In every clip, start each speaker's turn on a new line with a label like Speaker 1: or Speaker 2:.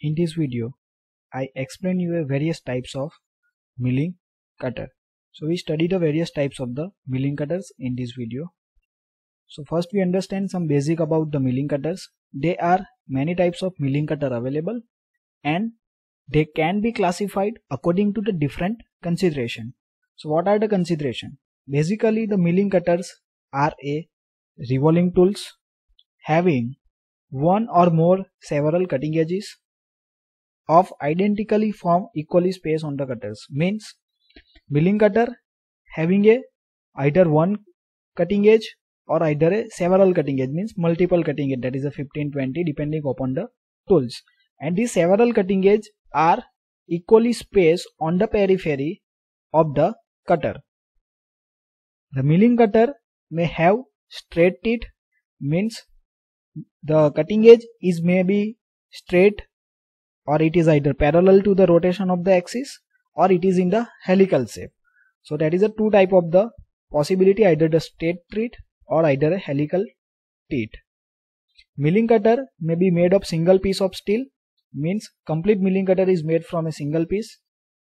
Speaker 1: In this video, I explain you a various types of milling cutter. So we study the various types of the milling cutters in this video. So first we understand some basic about the milling cutters. There are many types of milling cutter available and they can be classified according to the different consideration. So what are the consideration? Basically the milling cutters are a revolving tools having one or more several cutting edges of identically form equally spaced on the cutters. Means milling cutter having a either one cutting edge or either a several cutting edge. Means multiple cutting edge that is a 15 20 depending upon the tools. And these several cutting edge are equally spaced on the periphery of the cutter. The milling cutter may have straight teeth. Means the cutting edge is maybe straight or it is either parallel to the rotation of the axis or it is in the helical shape. So that is a two type of the possibility either the straight teeth or either a helical teeth. Milling cutter may be made of single piece of steel means complete milling cutter is made from a single piece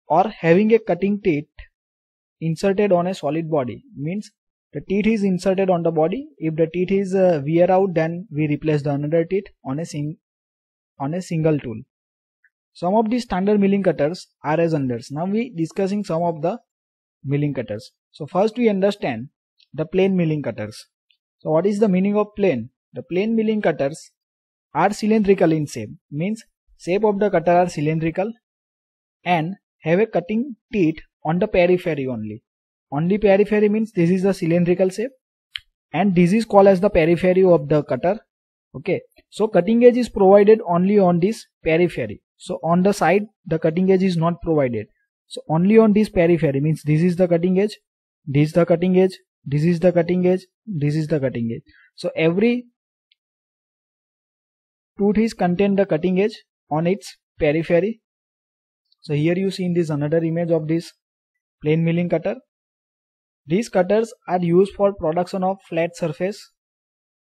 Speaker 1: or having a cutting teeth inserted on a solid body means the teeth is inserted on the body if the teeth is uh, wear out then we replace the another teeth on a sing on a single tool some of the standard milling cutters are as unders. Now we discussing some of the milling cutters. So first we understand the plain milling cutters. So what is the meaning of plain? The plain milling cutters are cylindrical in shape. Means shape of the cutter are cylindrical and have a cutting teeth on the periphery only. Only periphery means this is the cylindrical shape and this is called as the periphery of the cutter. Okay. So cutting edge is provided only on this periphery so on the side the cutting edge is not provided. So only on this periphery means this is the cutting edge this is the cutting edge this is the cutting edge this is the cutting edge. So every tooth is contain the cutting edge on its periphery. So here you see in this another image of this plain milling cutter. These cutters are used for production of flat surface.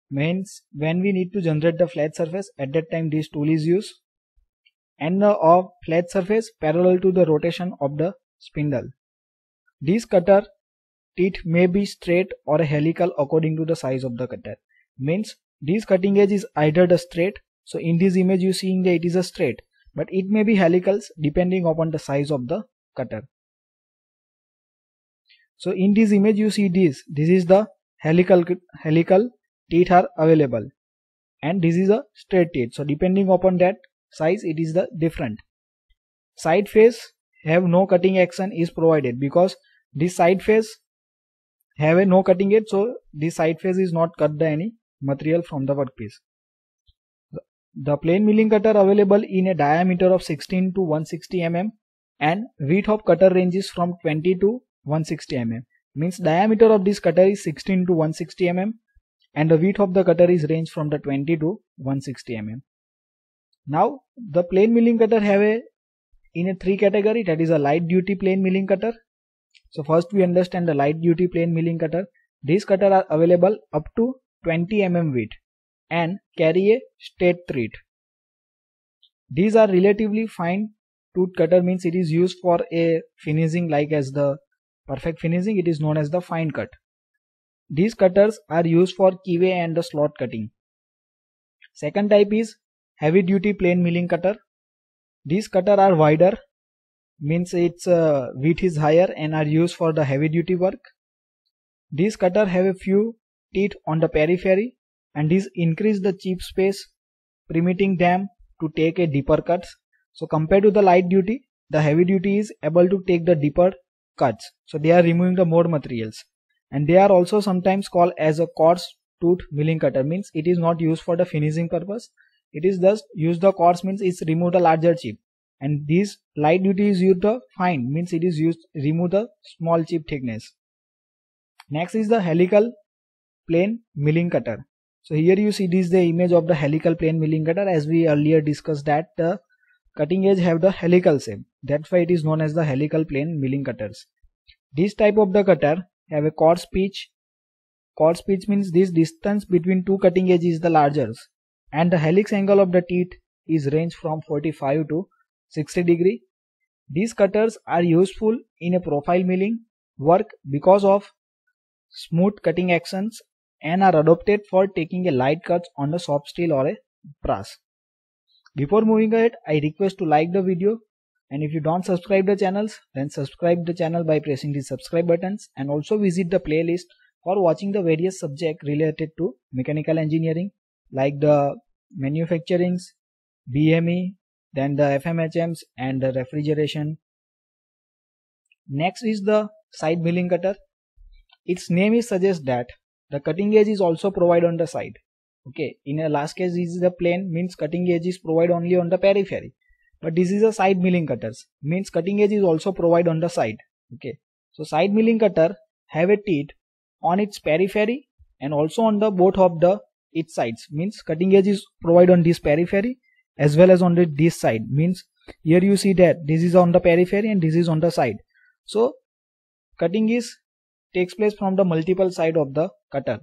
Speaker 1: Means when we need to generate the flat surface at that time this tool is used and of flat surface parallel to the rotation of the spindle. These cutter teeth may be straight or a helical according to the size of the cutter. Means this cutting edge is either the straight. So in this image you seeing that it is a straight but it may be helicals depending upon the size of the cutter. So in this image you see this. This is the helical helical teeth are available and this is a straight teeth. So depending upon that size it is the different. Side face have no cutting action is provided because this side face have a no cutting edge so this side face is not cut the any material from the workpiece. The plain milling cutter available in a diameter of 16 to 160 mm and width of cutter ranges from 20 to 160 mm means diameter of this cutter is 16 to 160 mm and the width of the cutter is range from the 20 to 160 mm now the plain milling cutter have a in a three category that is a light duty plain milling cutter. So first we understand the light duty plain milling cutter. These cutter are available up to 20 mm width and carry a straight thread. These are relatively fine tooth cutter means it is used for a finishing like as the perfect finishing it is known as the fine cut. These cutters are used for keyway and the slot cutting. Second type is heavy duty plain milling cutter. These cutter are wider means its uh, width is higher and are used for the heavy duty work. These cutter have a few teeth on the periphery and these increase the chip space permitting them to take a deeper cuts. So compared to the light duty the heavy duty is able to take the deeper cuts. So they are removing the more materials. And they are also sometimes called as a coarse tooth milling cutter means it is not used for the finishing purpose it is thus used the coarse means it's remove the larger chip and this light duty is used the fine means it is used remove the small chip thickness. Next is the helical plain milling cutter. So here you see this is the image of the helical plain milling cutter as we earlier discussed that the cutting edge have the helical shape. That's why it is known as the helical plain milling cutters. This type of the cutter have a coarse pitch. Coarse pitch means this distance between two cutting edges is the larger and the helix angle of the teeth is range from 45 to 60 degree. These cutters are useful in a profile milling work because of smooth cutting actions and are adopted for taking a light cuts on the soft steel or a brass. Before moving ahead, I request to like the video and if you don't subscribe the channels, then subscribe the channel by pressing the subscribe buttons and also visit the playlist for watching the various subject related to mechanical engineering like the manufacturings, BME, then the FMHMs and the refrigeration. Next is the side milling cutter. Its name is suggests that the cutting edge is also provided on the side. Okay, in the last case is the plain means cutting edge is provided only on the periphery. But this is a side milling cutters means cutting edge is also provided on the side. Okay, so side milling cutter have a teeth on its periphery and also on the both of the its sides. Means cutting edge is provided on this periphery as well as on the, this side. Means here you see that this is on the periphery and this is on the side. So cutting is takes place from the multiple side of the cutter.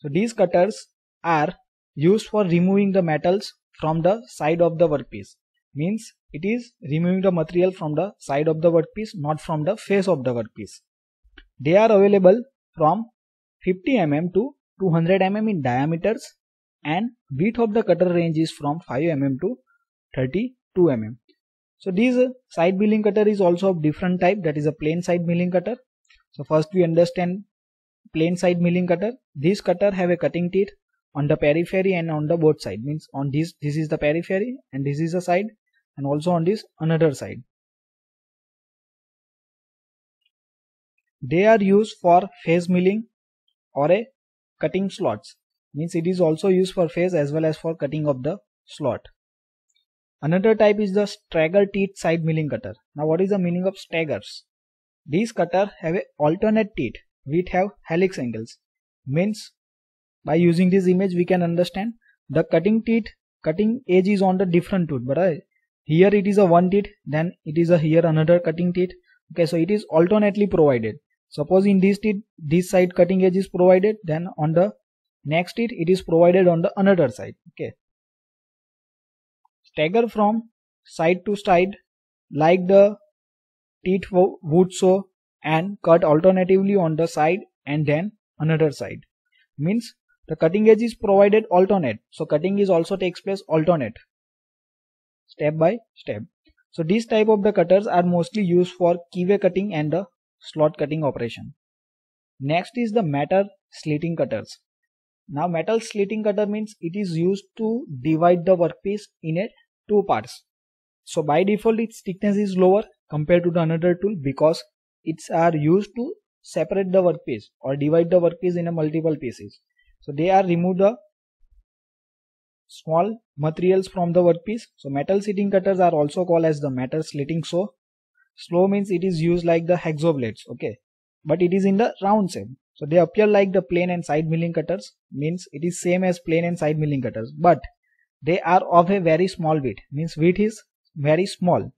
Speaker 1: So these cutters are used for removing the metals from the side of the workpiece. Means it is removing the material from the side of the workpiece not from the face of the workpiece. They are available from 50 mm to 200 mm in diameters and width of the cutter range is from 5 mm to 32 mm. So this side milling cutter is also of different type that is a plain side milling cutter. So first we understand plain side milling cutter. This cutter have a cutting teeth on the periphery and on the both side means on this this is the periphery and this is the side and also on this another side. They are used for face milling or a cutting slots means it is also used for face as well as for cutting of the slot. Another type is the stagger teeth side milling cutter. Now what is the meaning of staggers? These cutter have a alternate teeth which have helix angles. Means by using this image we can understand the cutting teeth cutting edge is on the different tooth but uh, here it is a one teeth then it is a here another cutting teeth okay so it is alternately provided Suppose in this this side cutting edge is provided, then on the next it, it is provided on the another side. Okay. Stagger from side to side like the teeth would so and cut alternatively on the side and then another side. Means the cutting edge is provided alternate. So cutting is also takes place alternate. Step by step. So these type of the cutters are mostly used for keyway cutting and the slot cutting operation. Next is the metal slitting cutters. Now metal slitting cutter means it is used to divide the workpiece in a two parts. So by default its thickness is lower compared to the another tool because it's are used to separate the workpiece or divide the workpiece in a multiple pieces. So they are remove the small materials from the workpiece. So metal slitting cutters are also called as the metal slitting saw slow means it is used like the hacksaw blades okay? But it is in the round shape. So they appear like the plain and side milling cutters means it is same as plain and side milling cutters. But they are of a very small width means width is very small.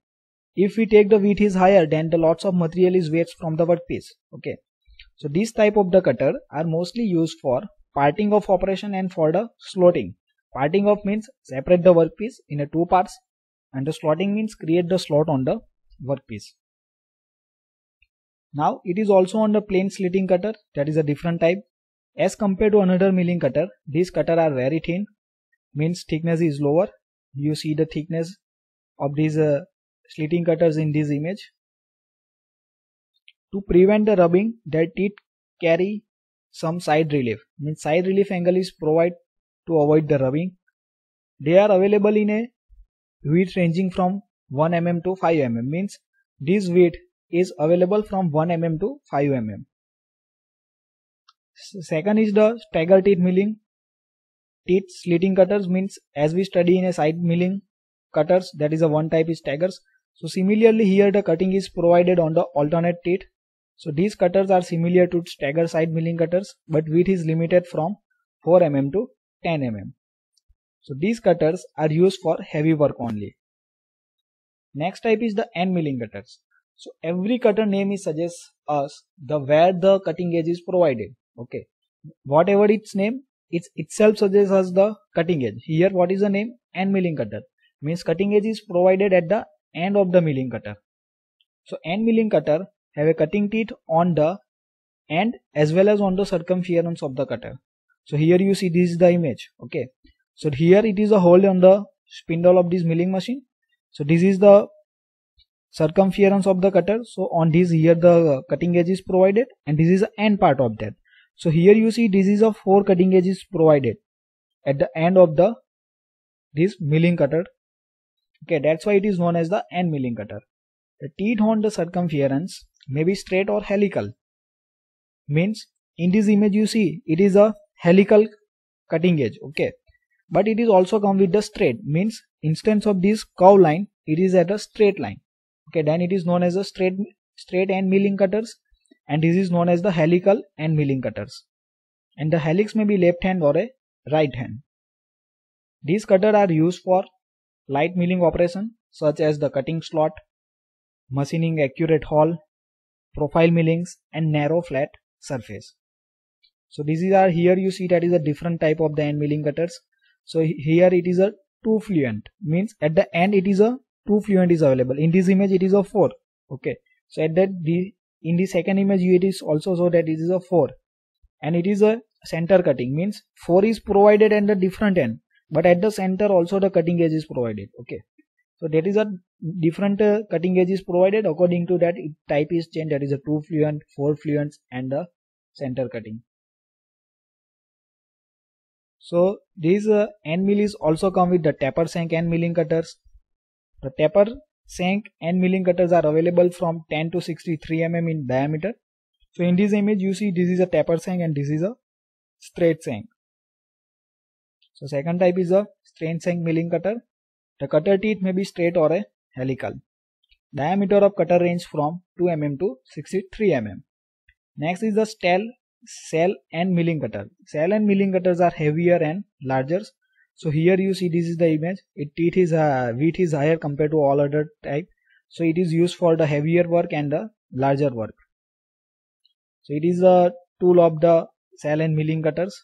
Speaker 1: If we take the width is higher then the lots of material is waste from the workpiece okay? So this type of the cutter are mostly used for parting of operation and for the slotting. Parting of means separate the workpiece in a two parts and the slotting means create the slot on the workpiece. Now it is also on the plain slitting cutter that is a different type. As compared to another milling cutter, these cutter are very thin means thickness is lower. You see the thickness of these uh, slitting cutters in this image. To prevent the rubbing, their teeth carry some side relief. Means side relief angle is provided to avoid the rubbing. They are available in a width ranging from 1 mm to 5 mm means this width is available from 1 mm to 5 mm. Second is the stagger teeth milling. Teeth slitting cutters means as we study in a side milling cutters that is a one type is staggers. So similarly here the cutting is provided on the alternate teeth. So these cutters are similar to stagger side milling cutters but width is limited from 4 mm to 10 mm. So these cutters are used for heavy work only. Next type is the end milling cutters. So every cutter name is suggests us the where the cutting edge is provided. Okay. Whatever its name, it itself suggests us the cutting edge. Here what is the name? End milling cutter. means cutting edge is provided at the end of the milling cutter. So end milling cutter have a cutting teeth on the end as well as on the circumference of the cutter. So here you see this is the image. Okay. So here it is a hole on the spindle of this milling machine. So this is the circumference of the cutter. So on this here the cutting edge is provided and this is the end part of that. So here you see this is a four cutting edges provided at the end of the this milling cutter. Okay, that's why it is known as the end milling cutter. The teeth on the circumference may be straight or helical. Means in this image you see it is a helical cutting edge. Okay, but it is also come with the straight. Means instance of this curve line, it is at a straight line. Okay, then it is known as a straight straight end milling cutters, and this is known as the helical end milling cutters. And the helix may be left hand or a right hand. These cutters are used for light milling operation such as the cutting slot, machining accurate hole, profile millings and narrow flat surface. So this is our here you see that is a different type of the end milling cutters. So here it is a two fluent. Means at the end it is a two fluent is available. In this image it is a four. Okay. So at that the in the second image it is also so that it is a four. And it is a center cutting. Means four is provided at the different end. But at the center also the cutting edge is provided. Okay. So that is a different uh, cutting edge is provided. According to that type is changed. That is a two fluent four fluents and the center cutting so these uh, end mill is also come with the taper shank end milling cutters the taper shank end milling cutters are available from 10 to 63 mm in diameter so in this image you see this is a taper shank and this is a straight shank so second type is a straight shank milling cutter. The cutter teeth may be straight or a helical. Diameter of cutter range from 2 mm to 63 mm. Next is the steel shell end milling cutter. Shell end milling cutters are heavier and larger. So here you see this is the image. It teeth is uh, width is higher compared to all other type. So it is used for the heavier work and the larger work. So it is a tool of the shell end milling cutters.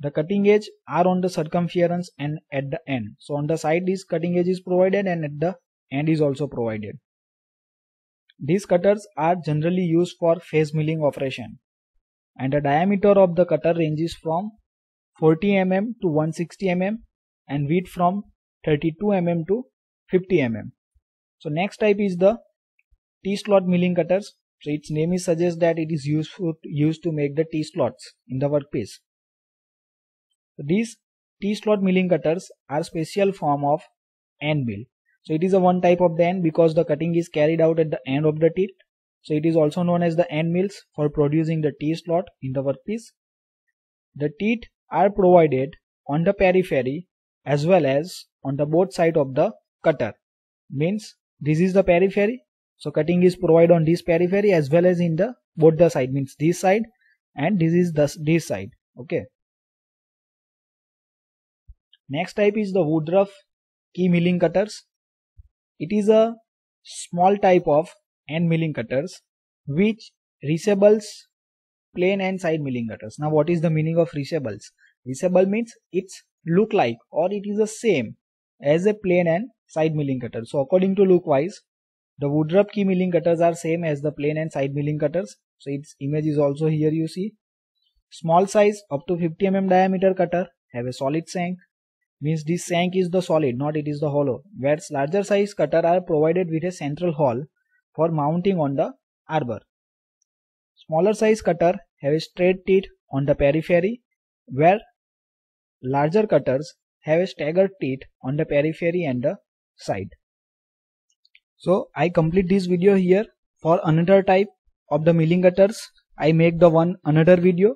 Speaker 1: The cutting edge are on the circumference and at the end. So on the side this cutting edge is provided and at the end is also provided. These cutters are generally used for face milling operation and the diameter of the cutter ranges from 40 mm to 160 mm and width from 32 mm to 50 mm. So next type is the T-slot milling cutters. So its name is suggests that it is useful used to make the T-slots in the workpiece. These T-slot milling cutters are special form of end mill. So it is a one type of the end because the cutting is carried out at the end of the teeth. So it is also known as the end mills for producing the T-slot in the workpiece. The teeth are provided on the periphery as well as on the both side of the cutter. Means this is the periphery. So cutting is provided on this periphery as well as in the both the side means this side and this is the this side. Okay. Next type is the Woodruff key milling cutters. It is a small type of end milling cutters which resembles plain and side milling cutters. Now what is the meaning of resembles? Resemble means it's look like or it is the same as a plain and side milling cutter. So according to look wise, the Woodruff key milling cutters are same as the plain and side milling cutters. So its image is also here you see. Small size up to 50 mm diameter cutter have a solid shank means this shank is the solid not it is the hollow whereas larger size cutter are provided with a central hole for mounting on the arbor. Smaller size cutter have a straight teeth on the periphery where larger cutters have a staggered teeth on the periphery and the side. So I complete this video here for another type of the milling cutters I make the one another video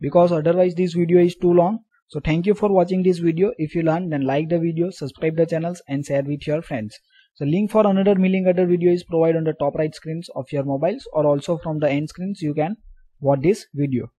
Speaker 1: because otherwise this video is too long so thank you for watching this video. If you learned then like the video, subscribe the channels and share with your friends. So link for another milling cutter video is provided on the top right screens of your mobiles or also from the end screens you can watch this video.